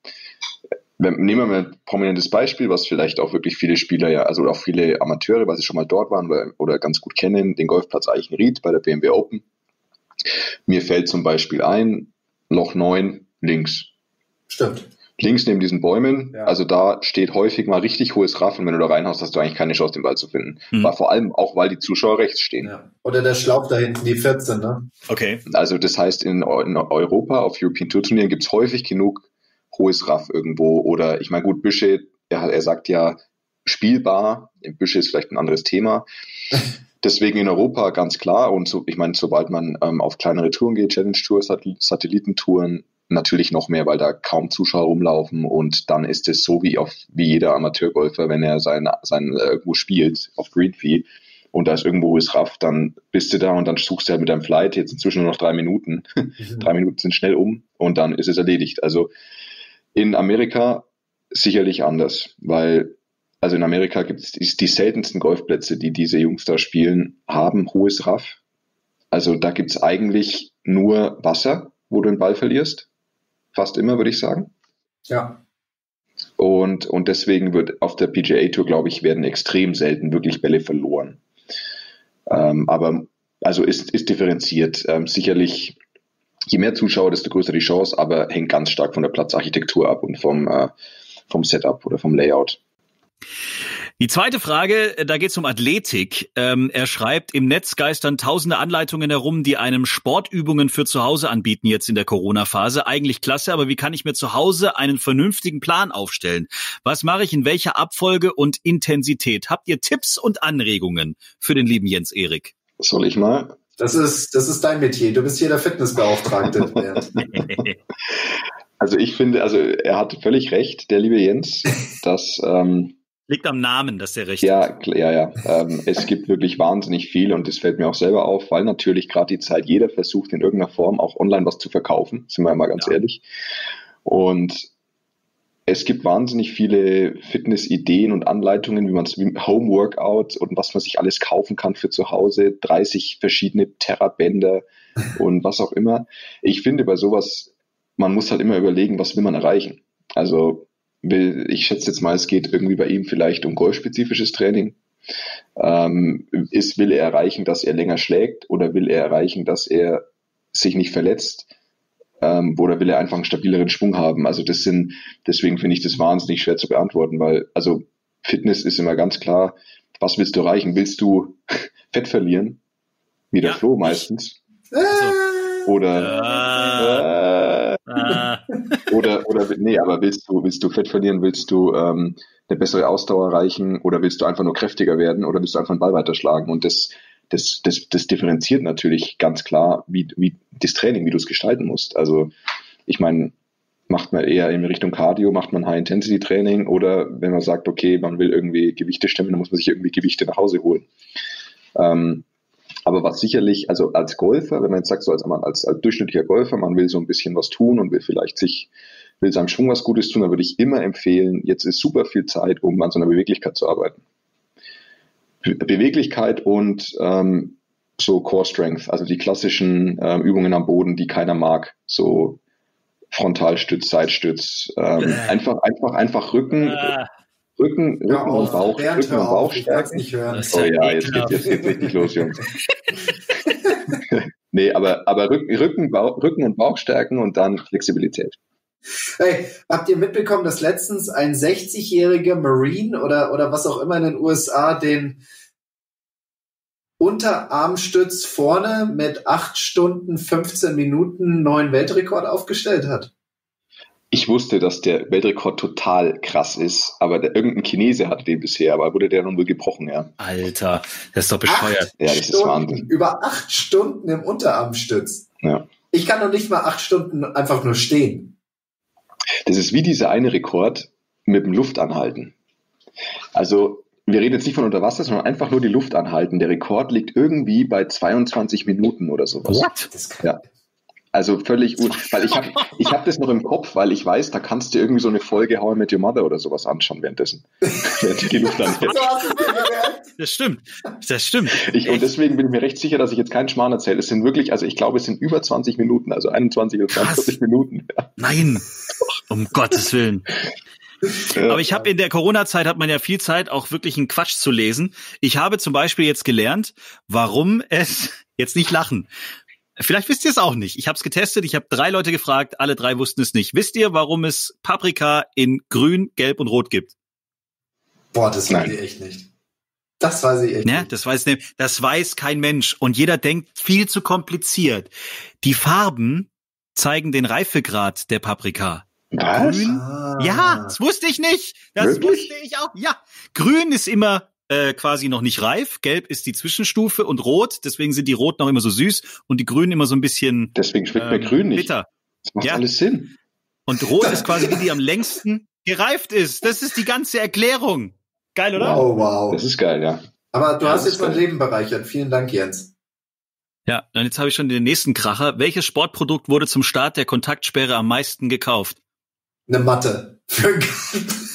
D: nehmen wir mal ein prominentes Beispiel, was vielleicht auch wirklich viele Spieler ja, also auch viele Amateure, weil sie schon mal dort waren oder, oder ganz gut kennen, den Golfplatz Eichenried bei der BMW Open. Mir fällt zum Beispiel ein, Loch 9 links.
C: Stimmt.
D: Links neben diesen Bäumen, ja. also da steht häufig mal richtig hohes Raff und wenn du da reinhaust, hast du eigentlich keine Chance, den Ball zu finden. Mhm. War vor allem auch, weil die Zuschauer rechts stehen. Ja.
C: Oder der Schlauch da hinten, die 14, ne?
D: Okay. Also das heißt, in, in Europa, auf European Tour Turnieren gibt es häufig genug hohes Raff irgendwo oder ich meine, gut, Büsche, er, er sagt ja spielbar, Büsche ist vielleicht ein anderes Thema. Deswegen in Europa ganz klar und so, ich meine, sobald man ähm, auf kleinere Touren geht, Challenge Tours, Satellitentouren, natürlich noch mehr, weil da kaum Zuschauer rumlaufen und dann ist es so wie auf wie jeder Amateurgolfer, wenn er sein, sein äh, irgendwo spielt auf Greenfee und da ist irgendwo ist Raff, dann bist du da und dann suchst du halt mit deinem Flight jetzt inzwischen nur noch drei Minuten. Mhm. drei Minuten sind schnell um und dann ist es erledigt. Also in Amerika sicherlich anders, weil also in Amerika gibt es die seltensten Golfplätze, die diese Jungs da spielen, haben hohes Raff. Also da gibt es eigentlich nur Wasser, wo du den Ball verlierst. Fast immer, würde ich sagen.
C: Ja.
D: Und, und deswegen wird auf der PGA Tour, glaube ich, werden extrem selten wirklich Bälle verloren. Ähm, aber also ist, ist differenziert. Ähm, sicherlich je mehr Zuschauer, desto größer die Chance, aber hängt ganz stark von der Platzarchitektur ab und vom, äh, vom Setup oder vom Layout.
B: Die zweite Frage, äh, da geht es um Athletik. Ähm, er schreibt, im Netz geistern tausende Anleitungen herum, die einem Sportübungen für zu Hause anbieten jetzt in der Corona-Phase. Eigentlich klasse, aber wie kann ich mir zu Hause einen vernünftigen Plan aufstellen? Was mache ich in welcher Abfolge und Intensität? Habt ihr Tipps und Anregungen für den lieben Jens Erik?
D: Soll ich mal?
C: Das ist, das ist dein Metier. Du bist hier der Fitnessbeauftragte.
D: also ich finde, also er hat völlig recht, der liebe Jens, dass ähm,
B: Liegt am Namen, dass der recht
D: ja, hat. Ja, ja, ähm, es gibt wirklich wahnsinnig viel und das fällt mir auch selber auf, weil natürlich gerade die Zeit jeder versucht in irgendeiner Form auch online was zu verkaufen, sind wir mal ganz ja. ehrlich. Und es gibt wahnsinnig viele Fitnessideen und Anleitungen, wie man es wie Homeworkout und was man sich alles kaufen kann für zu Hause, 30 verschiedene Terrabänder und was auch immer. Ich finde bei sowas, man muss halt immer überlegen, was will man erreichen. Also ich schätze jetzt mal, es geht irgendwie bei ihm vielleicht um golfspezifisches Training. Ähm, ist, will er erreichen, dass er länger schlägt oder will er erreichen, dass er sich nicht verletzt? ähm, oder will er einfach einen stabileren Schwung haben? Also das sind, deswegen finde ich das wahnsinnig schwer zu beantworten, weil also Fitness ist immer ganz klar, was willst du erreichen? Willst du Fett verlieren? Wie der ja. Flo meistens. Also. Oder, äh, äh, oder, oder, nee, aber willst du, willst du Fett verlieren? Willst du ähm, eine bessere Ausdauer erreichen? Oder willst du einfach nur kräftiger werden? Oder willst du einfach einen Ball weiterschlagen? Und das, das, das, das differenziert natürlich ganz klar, wie, wie das Training, wie du es gestalten musst. Also ich meine, macht man eher in Richtung Cardio, macht man High-Intensity-Training oder wenn man sagt, okay, man will irgendwie Gewichte stemmen, dann muss man sich irgendwie Gewichte nach Hause holen. Ähm, aber was sicherlich, also als Golfer, wenn man jetzt sagt, so als, als, als durchschnittlicher Golfer, man will so ein bisschen was tun und will vielleicht sich, will seinem Schwung was Gutes tun, dann würde ich immer empfehlen, jetzt ist super viel Zeit, um an so einer Beweglichkeit zu arbeiten. Beweglichkeit und ähm, so Core Strength, also die klassischen äh, Übungen am Boden, die keiner mag, so Frontalstütz, Seitstütz, ähm, äh. einfach, einfach, einfach Rücken, äh. Rücken, Rücken ja, und Bauch, Rücken und Bauch stärken.
C: Nicht hören.
D: Oh ja, jetzt geht jetzt geht's richtig los, Jungs. nee, aber, aber Rücken, Rücken, Bauch, Rücken und Bauch stärken und dann Flexibilität.
C: Hey, habt ihr mitbekommen, dass letztens ein 60-jähriger Marine oder, oder was auch immer in den USA den Unterarmstütz vorne mit 8 Stunden 15 Minuten neuen Weltrekord aufgestellt hat?
D: Ich wusste, dass der Weltrekord total krass ist, aber der, irgendein Chinese hatte den bisher, aber wurde der nun wohl gebrochen, ja.
B: Alter, das ist doch bescheuert.
C: Acht ja, das Stunden, ist Wahnsinn. Über acht Stunden im Unterarmstütz.
D: Ja.
C: Ich kann doch nicht mal acht Stunden einfach nur stehen.
D: Das ist wie dieser eine Rekord mit dem Luftanhalten. Also wir reden jetzt nicht von unter Wasser, sondern einfach nur die Luft anhalten. Der Rekord liegt irgendwie bei 22 Minuten oder sowas.
B: What?
D: Ja. Also völlig, weil ich habe ich hab das noch im Kopf, weil ich weiß, da kannst du irgendwie so eine Folge How I Met Your Mother oder sowas anschauen währenddessen.
C: die Luft
B: das stimmt, das stimmt.
D: Ich, und deswegen bin ich mir recht sicher, dass ich jetzt keinen Schmarrn erzähle. Es sind wirklich, also ich glaube, es sind über 20 Minuten, also 21 oder 22 Minuten.
B: Ja. Nein, um Gottes Willen. Aber ich habe in der Corona-Zeit hat man ja viel Zeit, auch wirklich einen Quatsch zu lesen. Ich habe zum Beispiel jetzt gelernt, warum es jetzt nicht lachen. Vielleicht wisst ihr es auch nicht. Ich habe es getestet, ich habe drei Leute gefragt, alle drei wussten es nicht. Wisst ihr, warum es Paprika in Grün, Gelb und Rot gibt?
C: Boah, das weiß ich echt nicht. Das weiß ich echt
B: ja, nicht. Das weiß, das weiß kein Mensch. Und jeder denkt viel zu kompliziert. Die Farben zeigen den Reifegrad der Paprika.
D: Was?
B: Grün? Ah. Ja, das wusste ich nicht. Das Wirklich? wusste ich auch. Ja. Grün ist immer äh, quasi noch nicht reif. Gelb ist die Zwischenstufe und rot. Deswegen sind die rot noch immer so süß und die grünen immer so ein bisschen.
D: Deswegen schmeckt ähm, mir grün nicht. Bitter. Das macht ja. alles Sinn.
B: Und rot ist quasi die, die am längsten gereift ist. Das ist die ganze Erklärung. Geil, oder?
C: Wow, wow.
D: Das ist geil, ja.
C: Aber du ja, hast jetzt mein Leben bereichert. Vielen Dank, Jens.
B: Ja, und jetzt habe ich schon den nächsten Kracher. Welches Sportprodukt wurde zum Start der Kontaktsperre am meisten gekauft?
C: Eine Matte.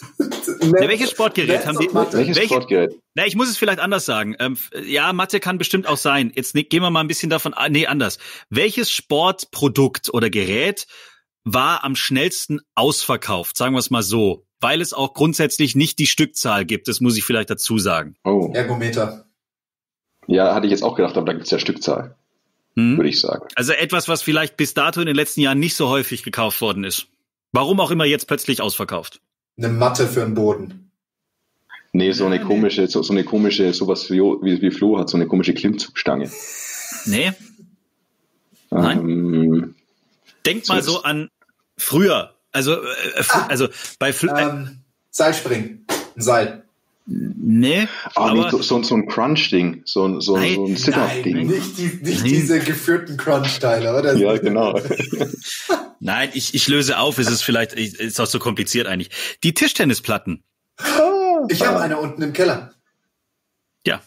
B: Ja, welches Sportgerät haben Sie?
D: Welches welche, Sportgerät?
B: Na, ich muss es vielleicht anders sagen. Ähm, ja, Mathe kann bestimmt auch sein. Jetzt ne, gehen wir mal ein bisschen davon. Nee, anders. Welches Sportprodukt oder Gerät war am schnellsten ausverkauft? Sagen wir es mal so. Weil es auch grundsätzlich nicht die Stückzahl gibt. Das muss ich vielleicht dazu sagen.
C: Oh. Ergometer.
D: Ja, hatte ich jetzt auch gedacht, aber da gibt es ja Stückzahl. Hm. Würde ich sagen.
B: Also etwas, was vielleicht bis dato in den letzten Jahren nicht so häufig gekauft worden ist. Warum auch immer jetzt plötzlich ausverkauft
C: eine Matte für den Boden.
D: Nee, so eine komische, so, so eine komische, sowas wie, wie, Flo hat, so eine komische Klimmzugstange.
B: Nee. Nein. Ähm, Denk mal so an früher. Also, äh, ah, also bei Fl
C: ähm, Seilspringen. Ein Seil.
B: Nee.
D: Ah, aber nee, so, so ein Crunch-Ding. So, so,
C: nein,
D: so ein
C: Sit-Up-Ding. Nicht, die, nicht diese geführten Crunch-Teile, oder?
D: Ja, genau.
B: Nein, ich, ich löse auf, es ist vielleicht, ist auch so kompliziert eigentlich. Die Tischtennisplatten.
C: Ich habe eine unten im Keller.
B: Ja,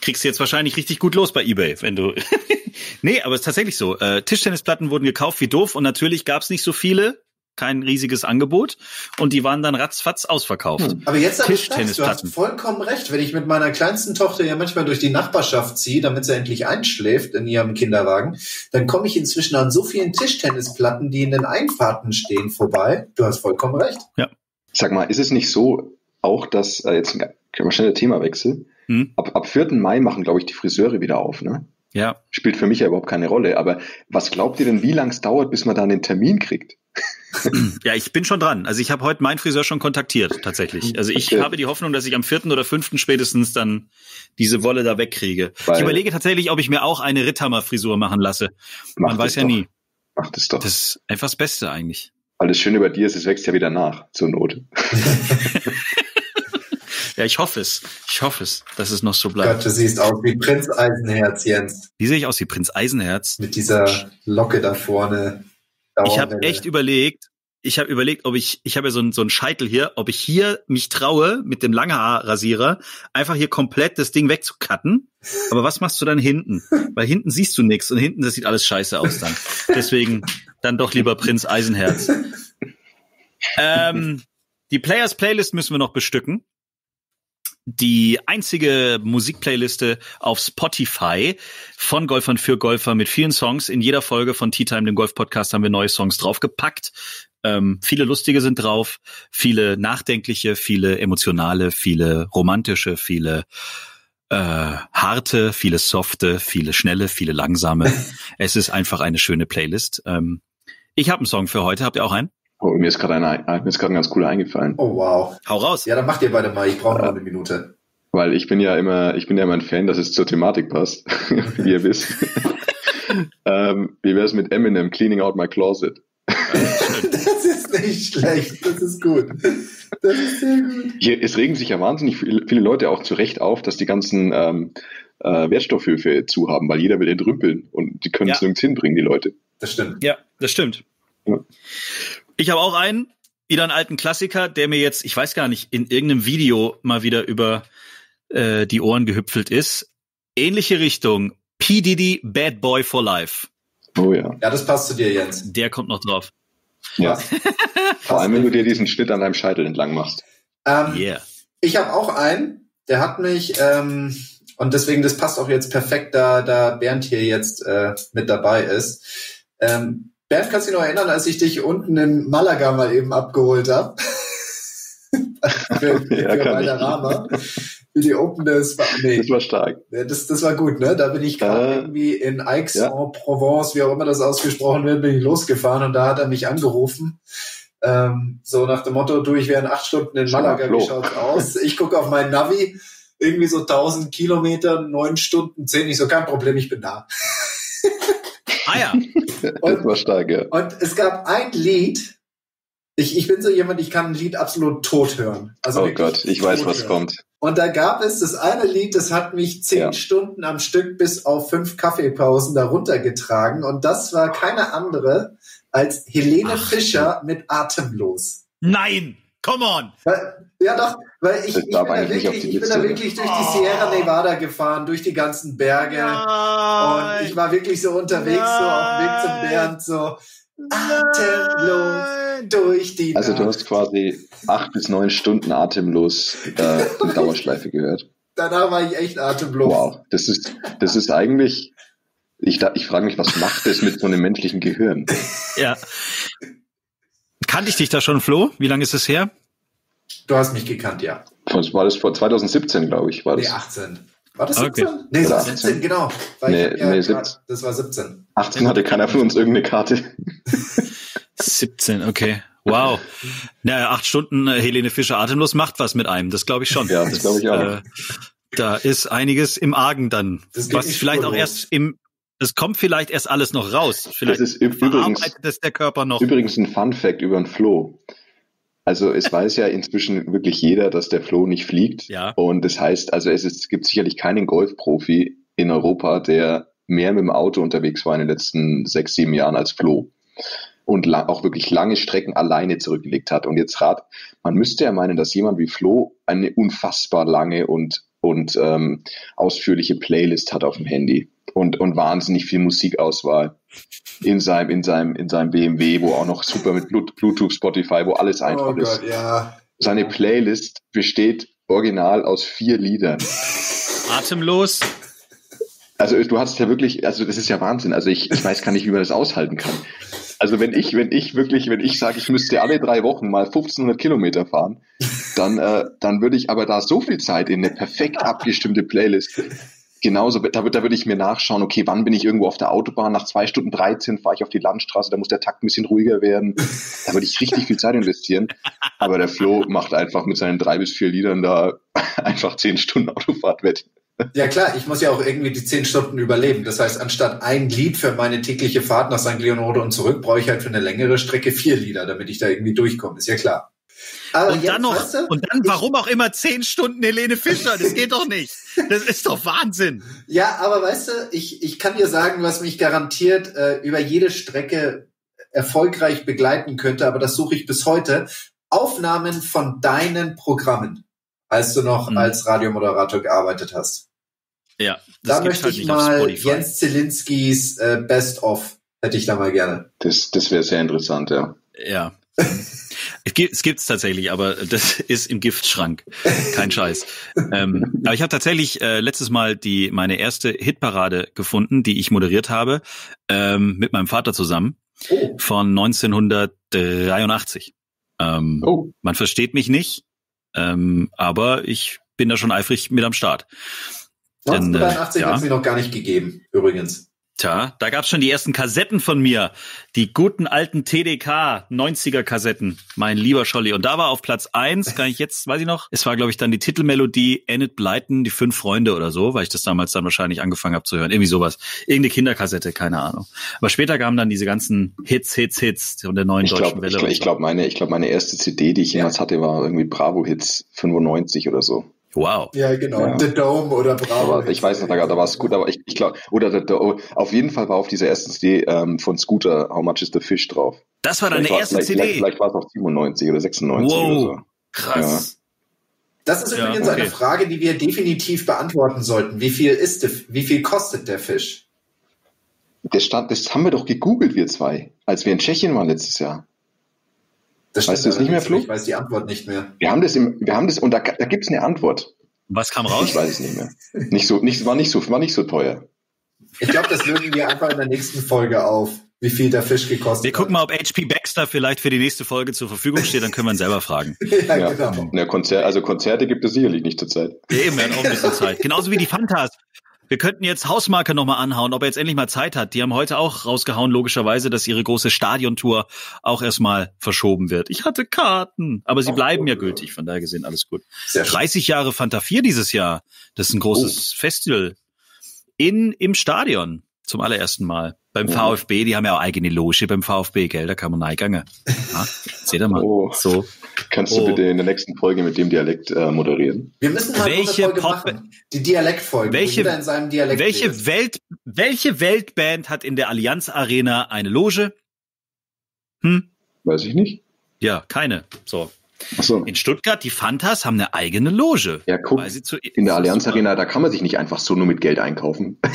B: kriegst du jetzt wahrscheinlich richtig gut los bei eBay, wenn du. nee, aber es ist tatsächlich so. Äh, Tischtennisplatten wurden gekauft wie doof und natürlich gab es nicht so viele kein riesiges Angebot und die waren dann ratzfatz ausverkauft. Hm.
C: Aber jetzt sagst du hast vollkommen recht. Wenn ich mit meiner kleinsten Tochter ja manchmal durch die Nachbarschaft ziehe, damit sie endlich einschläft in ihrem Kinderwagen, dann komme ich inzwischen an so vielen Tischtennisplatten, die in den Einfahrten stehen, vorbei. Du hast vollkommen recht.
B: Ja.
D: Sag mal, ist es nicht so auch, dass, äh, jetzt können wir schnell der Themawechsel, hm? ab, ab 4. Mai machen, glaube ich, die Friseure wieder auf, ne?
B: Ja.
D: Spielt für mich ja überhaupt keine Rolle. Aber was glaubt ihr denn, wie lang es dauert, bis man da einen Termin kriegt?
B: Ja, ich bin schon dran. Also ich habe heute meinen Friseur schon kontaktiert, tatsächlich. Also ich okay. habe die Hoffnung, dass ich am vierten oder fünften spätestens dann diese Wolle da wegkriege. Weil ich überlege tatsächlich, ob ich mir auch eine Ritthammer-Frisur machen lasse. Man weiß ja
D: doch.
B: nie.
D: Macht es doch.
B: Das ist einfach das Beste eigentlich.
D: Alles Schöne bei dir ist, es wächst ja wieder nach, zur Not.
B: ja, ich hoffe es. Ich hoffe es, dass es noch so bleibt.
C: Gott, du siehst aus wie Prinz Eisenherz, Jens.
B: Wie sehe ich aus wie Prinz Eisenherz?
C: Mit dieser Locke da vorne.
B: Ich habe echt überlegt, ich habe überlegt, ob ich, ich habe ja so einen so einen Scheitel hier, ob ich hier mich traue, mit dem Langhaarrasierer einfach hier komplett das Ding wegzukatten. Aber was machst du dann hinten? Weil hinten siehst du nichts und hinten, das sieht alles scheiße aus dann. Deswegen dann doch lieber Prinz Eisenherz. Ähm, die Players Playlist müssen wir noch bestücken die einzige Musikplayliste auf Spotify von Golfern für Golfer mit vielen Songs. In jeder Folge von Tea Time, dem Golf-Podcast, haben wir neue Songs draufgepackt. Ähm, viele lustige sind drauf, viele nachdenkliche, viele emotionale, viele romantische, viele äh, harte, viele softe, viele schnelle, viele langsame. es ist einfach eine schöne Playlist. Ähm, ich habe einen Song für heute. Habt ihr auch einen?
D: Oh, mir ist gerade ein, mir ist gerade ein ganz cooler eingefallen.
C: Oh wow.
B: Hau raus.
C: Ja, dann macht ihr beide mal. Ich brauche noch eine Minute.
D: Weil ich bin ja immer, ich bin ja immer ein Fan, dass es zur Thematik passt, wie ihr wisst. ähm, wie wäre es mit Eminem Cleaning Out My Closet?
C: das ist nicht schlecht, das ist gut. Das ist sehr gut.
D: Hier, es regen sich ja wahnsinnig viele Leute auch zu Recht auf, dass die ganzen ähm, äh, Wertstoffhöfe zu haben, weil jeder will entrümpeln und die können es nirgends hinbringen, die Leute.
C: Das stimmt.
B: Ja, das stimmt. Ja. Ich habe auch einen, wieder einen alten Klassiker, der mir jetzt, ich weiß gar nicht, in irgendeinem Video mal wieder über äh, die Ohren gehüpfelt ist. Ähnliche Richtung. P. Diddy, Bad Boy for Life.
D: Oh ja.
C: Ja, das passt zu dir, Jens.
B: Der kommt noch drauf.
D: Ja. Vor allem, wenn du dir diesen Schnitt an deinem Scheitel entlang machst.
C: Ähm,
B: Yeah.
C: Ich habe auch einen, der hat mich, ähm, und deswegen, das passt auch jetzt perfekt, da, da Bernd hier jetzt äh, mit dabei ist. Ähm, Bernd, kannst du dich noch erinnern, als ich dich unten in Malaga mal eben abgeholt habe? für für
D: Ja, ich.
C: Valderrama. Für die Open des, nee,
D: Das war stark.
C: Ja, Das, das war gut, ne? Da bin ich gerade
D: Äh,
C: irgendwie in
D: ja.
C: Aix-en-Provence, wie auch immer das ausgesprochen wird, bin ich losgefahren und da hat er mich angerufen. Ähm, so nach dem Motto, du, ich wäre in acht Stunden in Malaga, wie schaut's aus? Ich gucke auf meinen Navi, irgendwie so 1000 Kilometer, neun Stunden, zehn, ich so, kein Problem, ich bin da.
B: Ah ja.
D: Das war stark, ja.
C: Und es gab ein Lied, ich, ich bin so jemand, ich kann ein Lied absolut tot hören. Also
D: Oh Gott, ich weiß, was
C: hören.
D: kommt.
C: Und da gab es das eine Lied, das hat mich zehn
D: Ja.
C: Stunden am Stück bis auf fünf Kaffeepausen darunter getragen. Und das war keine andere als Helene
B: Ach.
C: Fischer mit Atemlos.
B: Nein! Come on!
C: Ja doch, weil ich, ich, bin, da wirklich,
D: die
C: ich bin da wirklich durch die. Sierra Nevada gefahren, durch die ganzen Berge. Und ich war wirklich so unterwegs, so auf dem Weg zum Bernd, so atemlos durch die
D: Also du hast quasi acht bis neun Stunden atemlos äh, in Dauerschleife gehört.
C: Danach war ich echt atemlos.
D: Wow, das ist, das ist eigentlich, ich, da- ich frage mich, was macht das mit so einem menschlichen Gehirn?
B: Ja. Kannte ich dich da schon, Flo? Wie lange ist es her?
C: Du hast mich gekannt, ja.
D: Was war das vor 2017, glaube ich, war
C: Nee,
D: das.
C: 18. War das
B: Okay.
C: 17? Nee, das war
D: Oder
C: 17,
D: 18?
C: genau. Weil
D: Nee,
C: ich hab ja
D: nee,
C: grad-
D: 17.
C: Das war 17.
D: 18 hatte keiner von uns irgendeine Karte.
B: 17, okay. Wow. Naja, acht Stunden äh, Helene Fischer atemlos macht was mit einem. Das glaube ich schon.
D: Ja, das glaube ich auch.
B: Äh, da ist einiges im Argen dann.
C: Das
B: was vielleicht auch
C: spurlos.
B: erst im, es kommt vielleicht erst alles noch raus. Vielleicht
D: Das ist üb- übrigens,
B: es der Körper noch.
D: übrigens ein Fun Fact über den Flo. Also es weiß ja inzwischen wirklich jeder, dass der Flo nicht fliegt.
B: Ja.
D: Und das heißt, also es, ist, es gibt sicherlich keinen Golfprofi in Europa, der mehr mit dem Auto unterwegs war in den letzten sechs, sieben Jahren als Flo. Und auch wirklich lange Strecken alleine zurückgelegt hat. Und jetzt rat, man müsste ja meinen, dass jemand wie Flo eine unfassbar lange und, und ähm, ausführliche Playlist hat auf dem Handy. Und, und wahnsinnig viel Musikauswahl in seinem, in seinem, in seinem BMW, wo auch noch super mit Bluetooth, Spotify, wo alles einfach
C: oh
D: ist.
C: Gott, ja.
D: Seine Playlist besteht original aus vier Liedern.
B: Atemlos.
D: Also du hast ja wirklich, also das ist ja Wahnsinn. Also ich, ich weiß gar nicht, wie man das aushalten kann. Also wenn ich, wenn ich wirklich, wenn ich sage, ich müsste alle drei Wochen mal 1500 Kilometer fahren, dann, äh, dann würde ich aber da so viel Zeit in eine perfekt abgestimmte Playlist. Genauso, da, da würde ich mir nachschauen, okay, wann bin ich irgendwo auf der Autobahn? Nach zwei Stunden 13 fahre ich auf die Landstraße, da muss der Takt ein bisschen ruhiger werden. Da würde ich richtig viel Zeit investieren. Aber der Flo macht einfach mit seinen drei bis vier Liedern da einfach zehn Stunden Autofahrt wett.
C: Ja klar, ich muss ja auch irgendwie die 10 Stunden überleben. Das heißt, anstatt ein Lied für meine tägliche Fahrt nach St. Leonardo und zurück, brauche ich halt für eine längere Strecke vier Lieder, damit ich da irgendwie durchkomme. Ist ja klar. Aber
B: Und
C: jetzt,
B: dann noch,
C: weißt du,
B: und dann, warum auch immer zehn Stunden Helene Fischer? Das geht doch nicht. Das ist doch Wahnsinn.
C: Ja, aber weißt du, ich, ich kann dir sagen, was mich garantiert äh, über jede Strecke erfolgreich begleiten könnte, aber das suche ich bis heute. Aufnahmen von deinen Programmen, als du noch
B: Mhm.
C: als Radiomoderator gearbeitet hast.
B: Ja,
C: Da
B: gibt's
C: möchte ich
B: nicht auf
C: mal
B: Spotify.
C: Jens Zelinskis äh, Best of, hätte ich da mal gerne.
D: Das, das wäre sehr interessant, ja.
B: Ja. Es gibt es gibt's tatsächlich, aber das ist im Giftschrank. Kein Scheiß. ähm, aber ich habe tatsächlich äh, letztes Mal die meine erste Hitparade gefunden, die ich moderiert habe, ähm, mit meinem Vater zusammen
C: Oh,
B: von 1983. Ähm,
D: Oh,
B: Man versteht mich nicht, ähm, aber ich bin da schon eifrig mit am Start. Denn, äh,
C: 1983
B: ja.
C: hat es mir noch gar nicht gegeben, übrigens.
B: Tja, da gab's schon die ersten Kassetten von mir. Die guten alten TDK 90er Kassetten. Mein lieber Scholli. Und da war auf Platz eins, kann ich jetzt, weiß ich noch, es war, glaube ich, dann die Titelmelodie Enid Blyton, die fünf Freunde oder so, weil ich das damals dann wahrscheinlich angefangen habe zu hören. Irgendwie sowas. Irgendeine Kinderkassette, keine Ahnung. Aber später kamen dann diese ganzen Hits, Hits, Hits von der neuen
D: ich
B: deutschen
D: glaube,
B: Welle.
D: ich, glaub, ich glaube, meine, ich glaube, meine erste CD, die ich jemals hatte, war irgendwie Bravo Hits 95 oder so.
B: Wow.
C: Ja, genau.
D: Ja.
C: The Dome oder Bravo.
D: Ich weiß noch, da, da war es gut, aber ich, ich glaube, oder der, der, auf jeden Fall war auf dieser ersten CD ähm, von Scooter How Much is the Fish drauf.
B: Das war deine
D: Vielleicht war-
B: erste
D: vielleicht,
B: CD.
D: Vielleicht, vielleicht war es auch 97 oder 96 oder
B: wow.
D: so.
B: Krass.
C: Das ist
B: Ja,
C: übrigens
B: okay.
C: eine Frage, die wir definitiv beantworten sollten. Wie viel ist, der, wie viel kostet der Fisch?
D: Das, stand, das haben wir doch gegoogelt, wir zwei, als wir in Tschechien waren letztes Jahr.
C: Das
D: Weißt du es nicht mehr, Flo?
C: Ich weiß die Antwort nicht mehr.
D: Wir haben das, im, wir haben das und da, da gibt es eine Antwort.
B: Was kam
D: Ich
B: raus?
D: weiß es nicht mehr. Nicht so, nicht, war, nicht so, war nicht so teuer.
C: Ich glaube, das lösen wir einfach in der nächsten Folge auf, wie viel der Fisch gekostet
B: Wir gucken
C: hat.
B: mal, ob HP Baxter vielleicht für die nächste Folge zur Verfügung steht, dann können wir ihn selber fragen.
C: ja,
D: Ja.
C: genau.
D: Ja, Konzer also Konzerte gibt es sicherlich nicht zurzeit.
B: Ja, eben, wir haben auch ein bisschen Zeit. Genauso wie die Fantas. Wir könnten jetzt Hausmarke nochmal anhauen, ob er jetzt endlich mal Zeit hat. Die haben heute auch rausgehauen, logischerweise, dass ihre große Stadiontour auch erstmal verschoben wird. Ich hatte Karten, aber sie
C: Ach,
B: bleiben ja
C: cool.
B: gültig, von daher gesehen alles gut.
C: Sehr schön.
B: 30 Jahre Fanta 4 dieses Jahr. Das ist ein großes Festival. In, im Stadion. Zum allerersten Mal. Beim
D: Oh.
B: VfB, die haben ja auch eigene Loge beim VfB, gell? Da kann man reingangen. Ja, seht ihr mal.
D: Oh.
B: So.
D: Kannst du
B: Oh.
D: bitte in der nächsten Folge mit dem Dialekt äh, moderieren?
C: Wir müssen halt
B: Welche
C: Folge
B: Pop-
C: machen. Die Dialektfolge.
B: Welche-
C: in seinem Dialekt
B: Welche. Welt, welche Weltband hat in der Allianz Arena eine Loge? Hm?
D: Weiß ich nicht.
B: Ja, keine. So.
D: Achso.
B: In Stuttgart, die Fantas haben eine eigene Loge.
D: Ja, guck,
B: Weil sie zu,
D: in der Allianz Arena, da kann man sich nicht einfach so nur mit Geld einkaufen.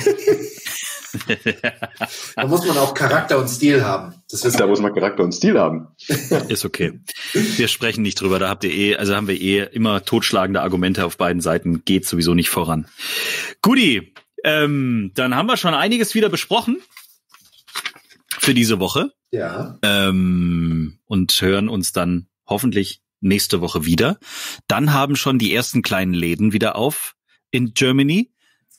C: Da muss man auch Charakter und Stil haben. Das wissen
D: Da muss man Charakter und Stil haben.
B: Ist okay. Wir sprechen nicht drüber. Da habt ihr eh, also haben wir eh immer totschlagende Argumente auf beiden Seiten. Geht sowieso nicht voran. Guti, ähm, dann haben wir schon einiges wieder besprochen für diese Woche
C: Ja.
B: ähm, und hören uns dann hoffentlich nächste Woche wieder. Dann haben schon die ersten kleinen Läden wieder auf in Germany.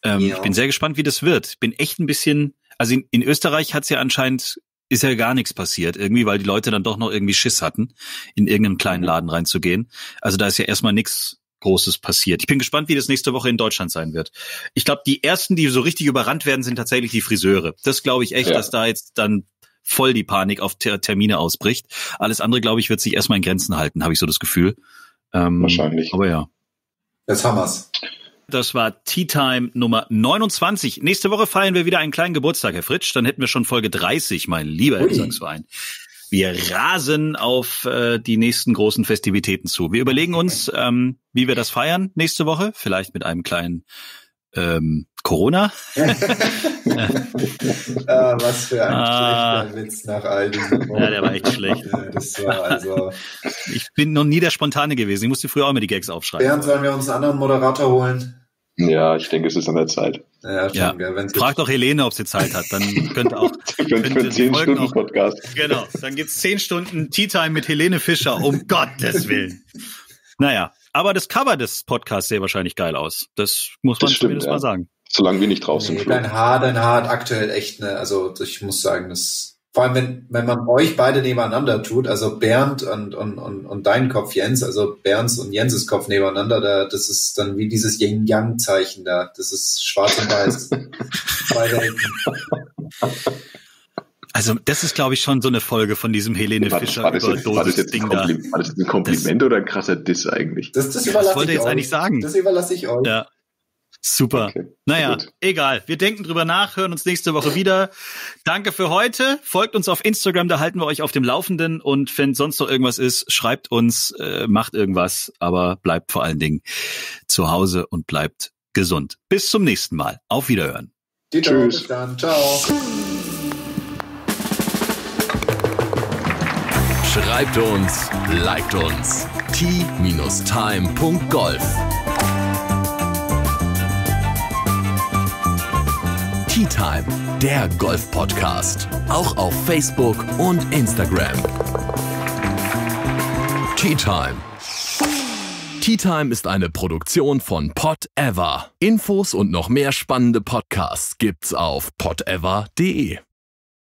B: Ähm,
C: Ja.
B: Ich bin sehr gespannt, wie das wird. Ich bin echt ein bisschen, also in, in Österreich hat's ja anscheinend, ist ja gar nichts passiert, irgendwie, weil die Leute dann doch noch irgendwie Schiss hatten, in irgendeinen kleinen Laden reinzugehen. Also da ist ja erstmal nichts Großes passiert. Ich bin gespannt, wie das nächste Woche in Deutschland sein wird. Ich glaube, die ersten, die so richtig überrannt werden, sind tatsächlich die Friseure. Das glaube ich echt,
D: Ja.
B: dass da jetzt dann voll die Panik auf Ter Termine ausbricht. Alles andere, glaube ich, wird sich erstmal in Grenzen halten, habe ich so das Gefühl. Ähm,
D: Wahrscheinlich.
B: Aber ja.
C: Das Hammers.
B: Das war Tea Time Nummer 29. Nächste Woche feiern wir wieder einen kleinen Geburtstag, Herr Fritsch. Dann hätten wir schon Folge 30, mein lieber Herr
C: Ui.
B: Gesangsverein. Wir rasen auf äh, die nächsten großen Festivitäten zu. Wir überlegen uns, ähm, wie wir das feiern nächste Woche. Vielleicht mit einem kleinen ähm, Corona.
C: Ah, was für ein
B: Ah.
C: schlechter Witz nach all diesen Wochen.
B: Ja, der war echt schlecht.
C: Das war also.
B: Ich bin noch nie der Spontane gewesen. Ich musste früher auch immer die Gags aufschreiben.
C: Bernd, sollen wir uns einen anderen Moderator holen?
D: Ja, ich denke, es ist an der Zeit.
C: Ja, schon,
B: Ja. Frag doch Helene, ob sie Zeit hat. Dann könnte auch.
D: Für, für
B: Könnte
D: einen
B: die Folgen
D: 10-Stunden-Podcast.
B: Genau, dann gibt's zehn Stunden Tea Time mit Helene Fischer, um Gottes Willen. Naja, aber das Cover des Podcasts sähe wahrscheinlich geil aus. Das muss man
D: Das stimmt,
B: zumindest
D: ja.
B: mal sagen.
D: Solange wir nicht drauf sind.
C: Nee, dein Haar, dein Haar hat aktuell echt eine, also ich muss sagen, das, vor allem wenn, wenn man euch beide nebeneinander tut, also Bernd und, und, und, und dein Kopf Jens, also Bernds und Jenses Kopf nebeneinander, da, das ist dann wie dieses Yin-Yang-Zeichen da. Das ist schwarz und weiß.
B: Also das ist, glaube ich, schon so eine Folge von diesem Helene
D: War,
B: Fischer
D: war, das jetzt, war, das jetzt ein
B: Ding da.
D: Kompliment, war das ein Kompliment oder ein krasser Diss eigentlich?
C: Das, das überlasse
B: wollte
C: ich
B: ich jetzt
C: euch.
B: eigentlich sagen.
C: Das überlasse ich euch.
B: Ja. Super.
D: Okay,
B: Naja,
D: gut.
B: egal. Wir denken drüber nach, hören uns nächste Woche wieder. Danke für heute. Folgt uns auf Instagram, da halten wir euch auf dem Laufenden. Und wenn sonst noch irgendwas ist, schreibt uns, äh, macht irgendwas, aber bleibt vor allen Dingen zu Hause und bleibt gesund. Bis zum nächsten Mal. Auf Wiederhören.
C: Dito,
D: Tschüss.
C: dann. Ciao.
A: Schreibt uns, liked uns. t-time.golf Tea Time, der Golf-Podcast. Auch auf Facebook und Instagram. Tea Time. Tea Time ist eine Produktion von Pot Ever. Infos und noch mehr spannende Podcasts gibt's auf potever.de.